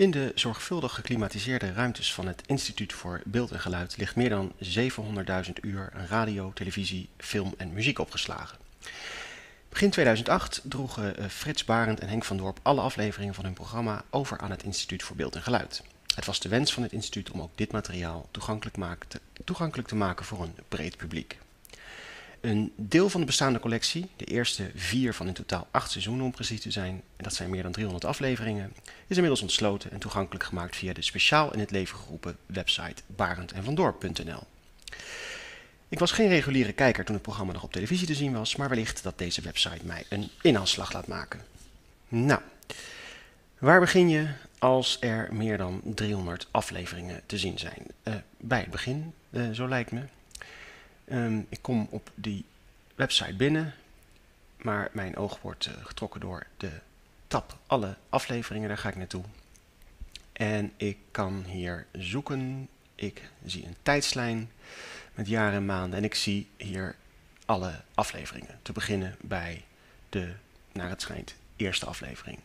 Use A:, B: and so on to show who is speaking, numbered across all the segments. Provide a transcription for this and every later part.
A: In de zorgvuldig geklimatiseerde ruimtes van het Instituut voor Beeld en Geluid ligt meer dan 700.000 uur radio, televisie, film en muziek opgeslagen. Begin 2008 droegen eh, Frits Barend en Henk van Dorp alle afleveringen van hun programma over aan het Instituut voor Beeld en Geluid. Het was de wens van het instituut om ook dit materiaal toegankelijk, te, toegankelijk te maken voor een breed publiek. Een deel van de bestaande collectie, de eerste vier van in totaal acht seizoenen om precies te zijn, en dat zijn meer dan 300 afleveringen, is inmiddels ontsloten en toegankelijk gemaakt via de speciaal in het leven geroepen website barendenvandorp.nl. Ik was geen reguliere kijker toen het programma nog op televisie te zien was, maar wellicht dat deze website mij een inhaalslag laat maken. Nou, waar begin je als er meer dan 300 afleveringen te zien zijn? Uh, bij het begin, uh, zo lijkt me. Um, ik kom op die website binnen, maar mijn oog wordt uh, getrokken door de tab alle afleveringen, daar ga ik naartoe. En ik kan hier zoeken, ik zie een tijdslijn met jaren en maanden en ik zie hier alle afleveringen. Te beginnen bij de, naar het schijnt, eerste aflevering.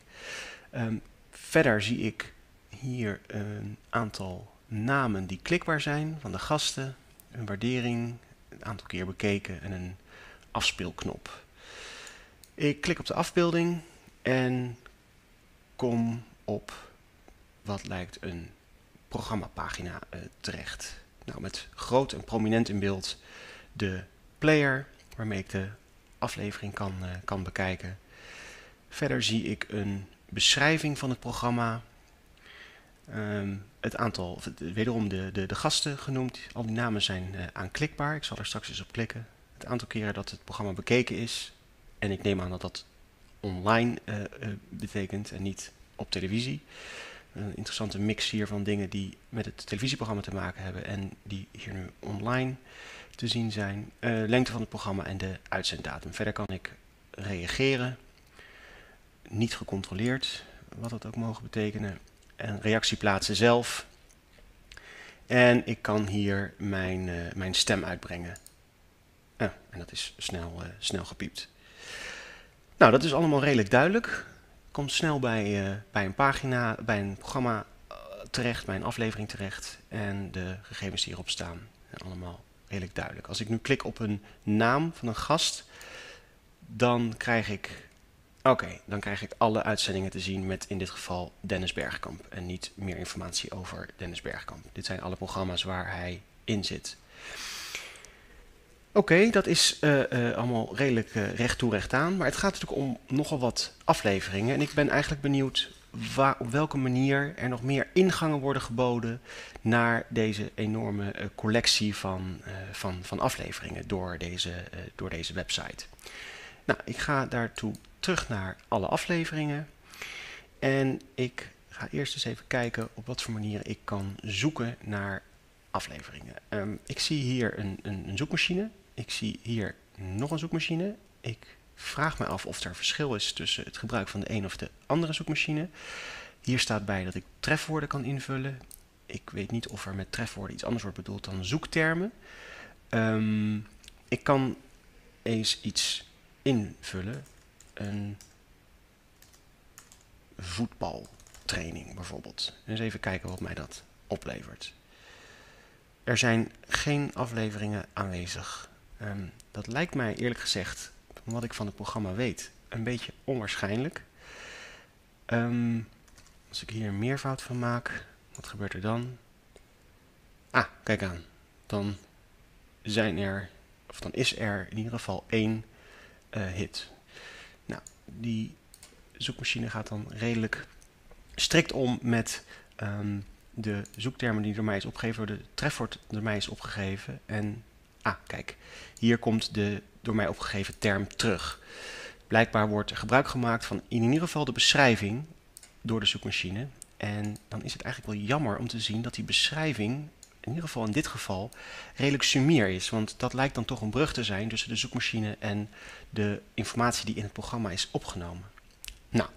A: Um, verder zie ik hier een aantal namen die klikbaar zijn van de gasten, een waardering, een aantal keer bekeken en een afspeelknop. Ik klik op de afbeelding en kom op wat lijkt een programmapagina uh, terecht. Nou, met groot en prominent in beeld de player waarmee ik de aflevering kan, uh, kan bekijken. Verder zie ik een beschrijving van het programma. Um, het aantal, wederom de, de, de gasten genoemd. Al die namen zijn uh, aanklikbaar. Ik zal er straks eens op klikken. Het aantal keren dat het programma bekeken is. En ik neem aan dat dat online uh, uh, betekent en niet op televisie. Een interessante mix hier van dingen die met het televisieprogramma te maken hebben en die hier nu online te zien zijn. lengte van het programma en de uitzenddatum. Verder kan ik reageren. Niet gecontroleerd, wat dat ook mogen betekenen een reactie plaatsen zelf. En ik kan hier mijn, uh, mijn stem uitbrengen. Ja, en dat is snel, uh, snel gepiept. Nou, dat is allemaal redelijk duidelijk. Komt snel bij, uh, bij een pagina, bij een programma terecht, bij een aflevering terecht. En de gegevens die hierop staan zijn allemaal redelijk duidelijk. Als ik nu klik op een naam van een gast, dan krijg ik Oké, dan krijg ik alle uitzendingen te zien met in dit geval Dennis Bergkamp en niet meer informatie over Dennis Bergkamp. Dit zijn alle programma's waar hij in zit. Oké, dat is uh, uh, allemaal redelijk uh, recht toe recht aan, maar het gaat natuurlijk om nogal wat afleveringen. En ik ben eigenlijk benieuwd waar, op welke manier er nog meer ingangen worden geboden naar deze enorme collectie van, van, van afleveringen door deze, door deze website. Nou, ik ga daartoe terug naar alle afleveringen. En ik ga eerst eens even kijken op wat voor manier ik kan zoeken naar afleveringen. Um, ik zie hier een, een, een, zoekmachine. Ik zie hier nog een zoekmachine. Ik vraag me af of er verschil is tussen het gebruik van de een of de andere zoekmachine. Hier staat bij dat ik trefwoorden kan invullen. Ik weet niet of er met trefwoorden iets anders wordt bedoeld dan zoektermen. Um, ik kan eens iets invullen een voetbaltraining bijvoorbeeld. Eens even kijken wat mij dat oplevert. Er zijn geen afleveringen aanwezig. Um, dat lijkt mij eerlijk gezegd, wat ik van het programma weet, een beetje onwaarschijnlijk. Um, als ik hier een meervoud van maak, wat gebeurt er dan? Ah, kijk aan. Dan zijn er, of dan is er in ieder geval één hit. Nou, die zoekmachine gaat dan redelijk strikt om met um, de zoektermen die door mij is opgegeven, de trefwoord door mij is opgegeven. En, ah, kijk, hier komt de door mij opgegeven term terug. Blijkbaar wordt gebruik gemaakt van in ieder geval de beschrijving door de zoekmachine. En dan is het eigenlijk wel jammer om te zien dat die beschrijving in ieder geval in dit geval redelijk sumier is. Want dat lijkt dan toch een brug te zijn tussen de zoekmachine en de informatie die in het programma is opgenomen. Nou,